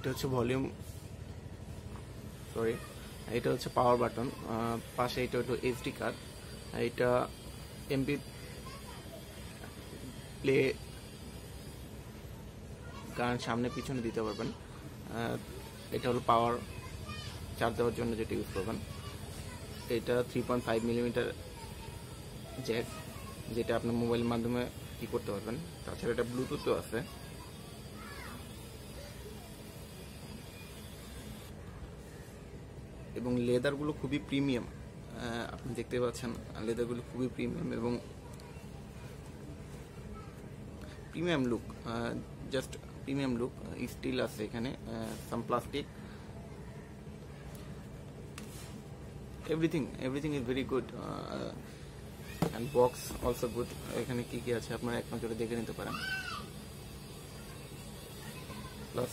এটা হচ্ছে volume sorry এটা হচ্ছে পাওয়ার বাটন পাশে এটা হলো এইচডি কার্ড এটা এমবি প্লে গান সামনে পিছনে দিতে পারবেন এটা হলো পাওয়ার চার্জ দেওয়ার জন্য যেটা ইউজ করবেন। এটা three point five millimetre jack যেটা আপনার মোবাইলের মাধ্যমে ই করতে পারবেন। তাছাড়া এটা ব্লুটুথও আছে। এবং লেদারগুলো খুবই প্রিমিয়াম। আপনি দেখতে পাচ্ছেন, লেদারগুলো খুবই প্রিমিয়াম এবং premium look just premium look still আছে এখানে some plastic everything everything is very good and box also good এখানে কি কি আছে আপনারা এক নজরে দেখে নিতে পারেন। প্লাস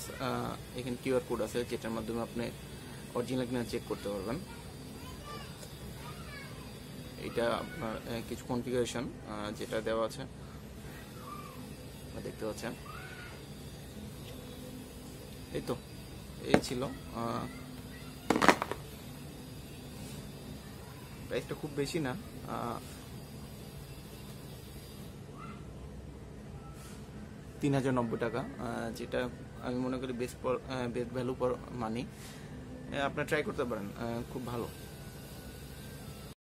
এখানে কিউআর কোড আছে, যেটার মাধ্যমে আপনি অরিজিনাল কিনা চেক করতে পারবেন। এটা আপনার কিছু কনফিগারেশন যেটা দেওয়া আছে। দেখতে পাচ্ছেন। এই তো, এই ছিল প্রাইসটা খুব বেশি না তিন হাজার নব্বই টাকা যেটা আমি মনে করি বেস্ট বেস্ট ভ্যালু পর মানি আপনারা ট্রাই করতে পারেন খুব ভালো।